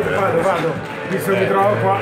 vado, vado, visto che mi trovo qua.